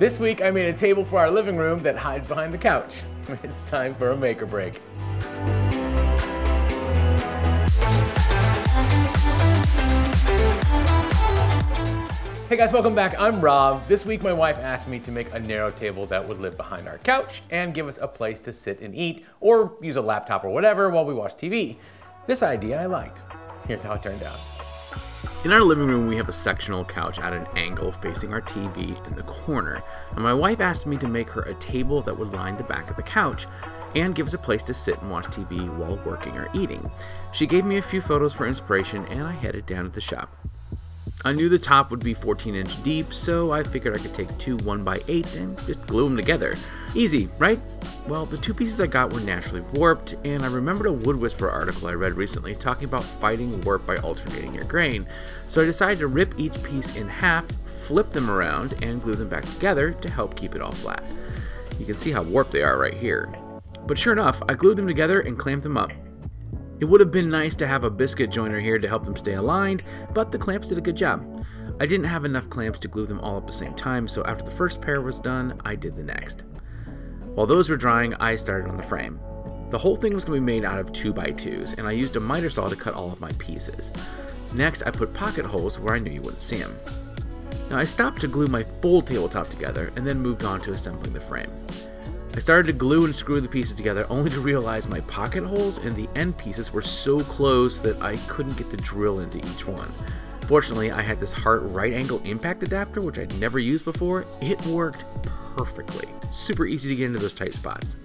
This week I made a table for our living room that hides behind the couch. It's time for a Maker Break. Hey guys, welcome back. I'm Rob. This week my wife asked me to make a narrow table that would live behind our couch and give us a place to sit and eat or use a laptop or whatever while we watch TV. This idea I liked. Here's how it turned out. In our living room, we have a sectional couch at an angle facing our TV in the corner. And my wife asked me to make her a table that would line the back of the couch and give us a place to sit and watch TV while working or eating. She gave me a few photos for inspiration and I headed down to the shop. I knew the top would be 14 inch deep, so I figured I could take two 1x8s and just glue them together. Easy, right? Well, the two pieces I got were naturally warped, and I remembered a Wood Whisperer article I read recently talking about fighting warp by alternating your grain. So I decided to rip each piece in half, flip them around, and glue them back together to help keep it all flat. You can see how warped they are right here. But sure enough, I glued them together and clamped them up. It would have been nice to have a biscuit joiner here to help them stay aligned, but the clamps did a good job. I didn't have enough clamps to glue them all at the same time, so after the first pair was done, I did the next. While those were drying, I started on the frame. The whole thing was going to be made out of 2x2s, and I used a miter saw to cut all of my pieces. Next, I put pocket holes where I knew you wouldn't see them. Now I stopped to glue my full tabletop together and then moved on to assembling the frame. I started to glue and screw the pieces together only to realize my pocket holes and the end pieces were so close that I couldn't get the drill into each one. Fortunately, I had this HART right angle impact adapter which I'd never used before. It worked perfectly. Super easy to get into those tight spots.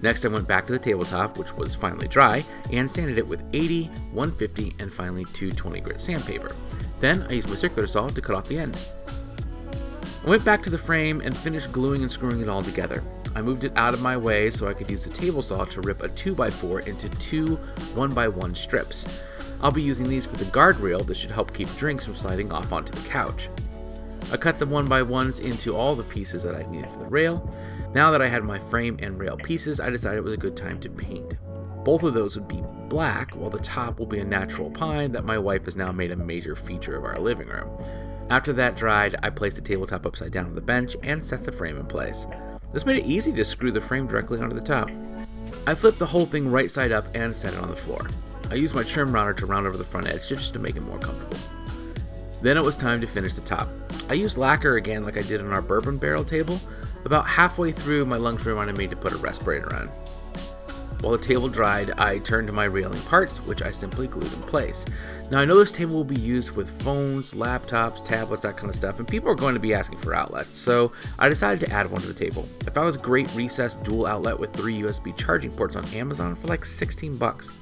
Next, I went back to the tabletop, which was finally dry, and sanded it with 80, 150, and finally 220 grit sandpaper. Then I used my circular saw to cut off the ends. I went back to the frame and finished gluing and screwing it all together. I moved it out of my way so I could use the table saw to rip a 2x4 into two 1x1 strips. I'll be using these for the guardrail that should help keep drinks from sliding off onto the couch. I cut the 1x1s into all the pieces that I needed for the rail. Now that I had my frame and rail pieces, I decided it was a good time to paint. Both of those would be black, while the top will be a natural pine that my wife has now made a major feature of our living room. After that dried, I placed the tabletop upside down on the bench and set the frame in place. This made it easy to screw the frame directly onto the top. I flipped the whole thing right side up and set it on the floor. I used my trim router to round over the front edge just to make it more comfortable. Then it was time to finish the top. I used lacquer again like I did on our bourbon barrel table. About halfway through, my lungs reminded me to put a respirator on. While the table dried, I turned to my railing parts, which I simply glued in place. Now I know this table will be used with phones, laptops, tablets, that kind of stuff, and people are going to be asking for outlets, so I decided to add one to the table. I found this great recessed dual outlet with three USB charging ports on Amazon for like 16 bucks.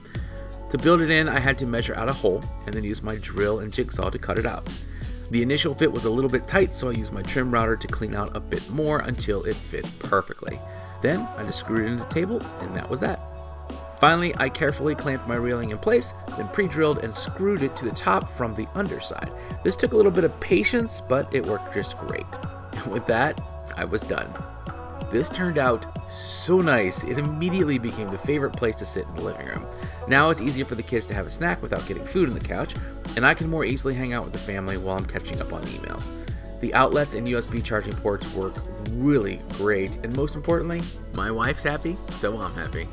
To build it in, I had to measure out a hole and then use my drill and jigsaw to cut it out. The initial fit was a little bit tight, so I used my trim router to clean out a bit more until it fit perfectly. Then I just screwed it into the table, and that was that. Finally, I carefully clamped my railing in place, then pre-drilled and screwed it to the top from the underside. This took a little bit of patience, but it worked just great. And with that, I was done. This turned out so nice, it immediately became the favorite place to sit in the living room. Now it's easier for the kids to have a snack without getting food on the couch, and I can more easily hang out with the family while I'm catching up on emails. The outlets and USB charging ports work really great, and most importantly, my wife's happy, so I'm happy.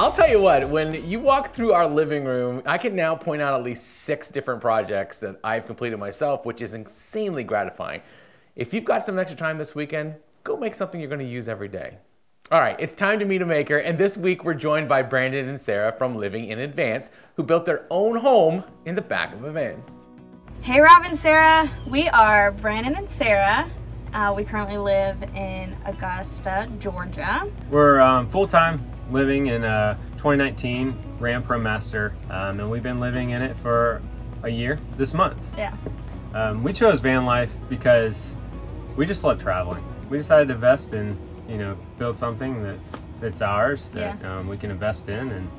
I'll tell you what, when you walk through our living room, I can now point out at least six different projects that I've completed myself, which is insanely gratifying. If you've got some extra time this weekend, go make something you're gonna use every day. All right, it's time to meet a maker, and this week we're joined by Brandon and Sarah from Living in Advance, who built their own home in the back of a van. Hey Rob and Sarah, we are Brandon and Sarah. Uh, we currently live in Augusta, Georgia. We're um, full-time living in a 2019 Ram ProMaster, um, and we've been living in it for a year this month. Yeah. Um, we chose van life because we just love traveling. We decided to invest in, you know, build something that's that's ours that Yeah. um, we can invest in and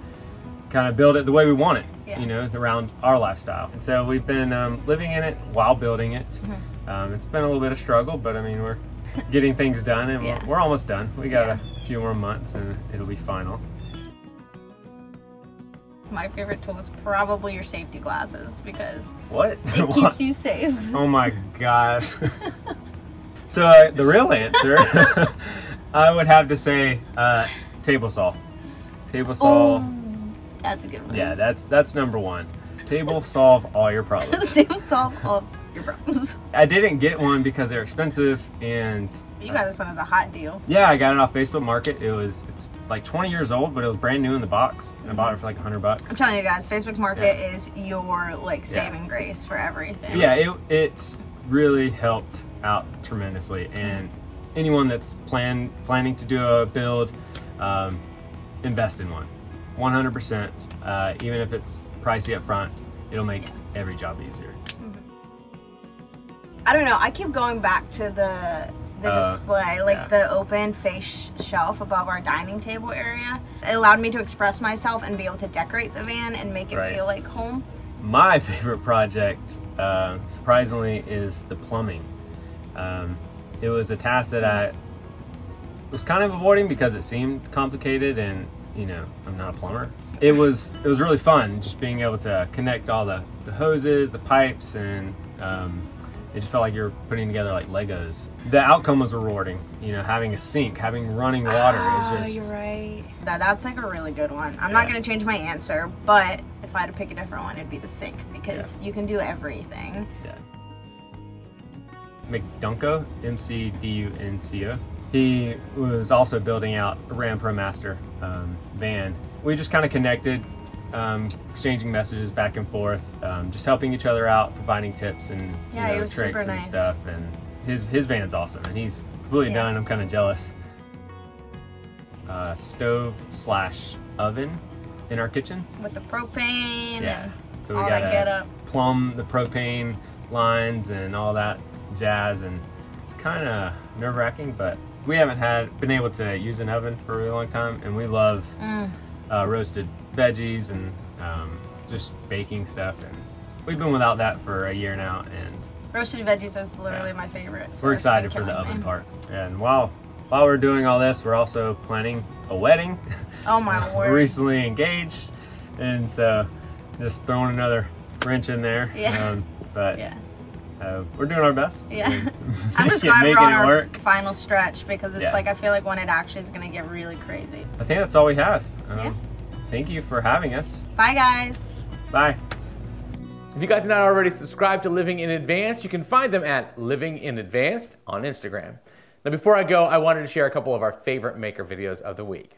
kind of build it the way we want it, Yeah. you know, around our lifestyle. And so we've been um, living in it while building it. Mm-hmm. Um, it's been a little bit of struggle, but I mean, we're getting things done and Yeah. we're, we're almost done. We got Yeah. a few more months and it'll be final. My favorite tool is probably your safety glasses because What? it What? keeps you safe. Oh my gosh. So uh, the real answer, I would have to say uh, table saw. Table saw. Oh, that's a good one. Yeah, that's that's number one. Table solve all your problems. Table solve all your problems. I didn't get one because they're expensive, and You got this one as a hot deal. yeah, I got it off Facebook Market. It was it's like 20 years old, but it was brand new in the box. I bought it for like 100 bucks. I'm telling you guys, Facebook Market Yeah. is your like saving grace for everything. yeah, it, it's really helped out tremendously. And anyone that's plan planning to do a build, um, invest in one, 100%. Uh, even if it's pricey up front, it'll make every job easier. I don't know. I keep going back to the the Uh, display, like yeah. the open face shelf above our dining table area. It allowed me to express myself and be able to decorate the van and make it Right. feel like home. My favorite project, uh, surprisingly, is the plumbing. Um, it was a task that I was kind of avoiding because it seemed complicated, and you know I'm not a plumber. It was it was really fun just being able to connect all the, the hoses, the pipes, and um, it just felt like you were putting together like Legos. The outcome was rewarding. You know, having a sink, having running water Oh, is just right. That, that's like a really good one. I'm not gonna change my answer, but if I had to pick a different one, it'd be the sink because you can do everything. Yeah. McDunco, M C D U N C O. He was also building out a Ram ProMaster um, van. We just kind of connected, um, exchanging messages back and forth, um, just helping each other out, providing tips and Yeah, he know, tricks and nice. stuff. And his his van's awesome, and he's completely Yeah. done. I'm kind of jealous. Uh, stove slash oven in our kitchen. With the propane Yeah. and So we gotta plumb the propane lines and all that jazz, and it's kind of nerve wracking, but we haven't had been able to use an oven for a really long time, and we love Mm. Uh, roasted veggies and um, just baking stuff, and we've been without that for a year now, and Roasted veggies is literally Yeah. my favorite. so we're excited for the oven me. part. And while while we're doing all this, we're also planning a wedding. Oh my we're word. recently engaged, and so just throwing another wrench in there. Yeah. Um, but Yeah. Uh, we're doing our best. Yeah. I'm just glad we're on our work. final stretch because it's Yeah. like I feel like when it actually is gonna get really crazy. I think that's all we have. Um, Yeah. Thank you for having us. Bye guys. Bye. If you guys are not already subscribed to Living in Advance, you can find them at Living in Advance on Instagram. Now, before I go, I wanted to share a couple of our favorite maker videos of the week.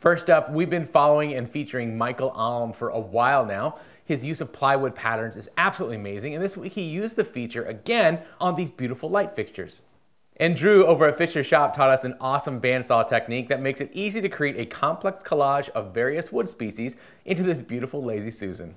First up, we've been following and featuring Michael Alm for a while now. His use of plywood patterns is absolutely amazing, and this week he used the feature again on these beautiful light fixtures. And Drew over at Fisher's Shop taught us an awesome bandsaw technique that makes it easy to create a complex collage of various wood species into this beautiful Lazy Susan.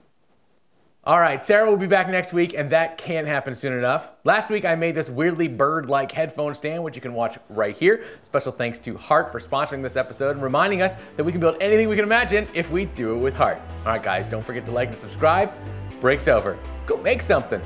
All right, Sarah will be back next week, and that can't happen soon enough. Last week, I made this weirdly bird like headphone stand, which you can watch right here. Special thanks to HART for sponsoring this episode and reminding us that we can build anything we can imagine if we do it with heart. All right, guys, don't forget to like and subscribe. Break's over. Go make something.